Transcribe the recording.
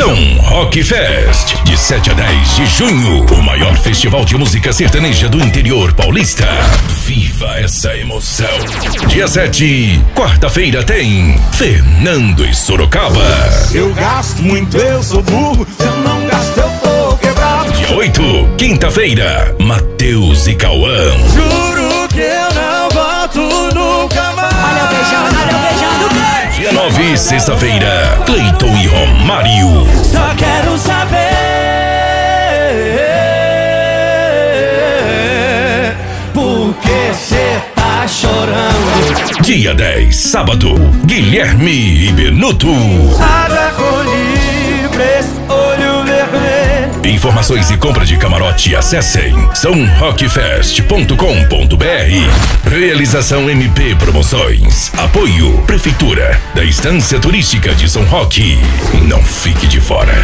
São Rock Fest, de 7 a 10 de junho. O maior festival de música sertaneja do interior paulista. Viva essa emoção. Dia 7, quarta-feira, tem Fernando e Sorocaba. Eu gasto muito, eu sou burro. Se eu não gasto, eu tô quebrado. Dia 8, quinta-feira, Matheus e Cauã. Juro que eu não volto nunca mais. Olha eu beijando, olha eu beijando. Dia 9, sexta-feira, Cleiton e Romário. Dia 10, sábado, Guilherme e Benuto. Água com libres, olho vermelho. Informações e compra de camarote acessem sãorockfest.com.br Realização MP Promoções Apoio Prefeitura da Estância Turística de São Roque Não fique de fora